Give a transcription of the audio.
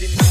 Martin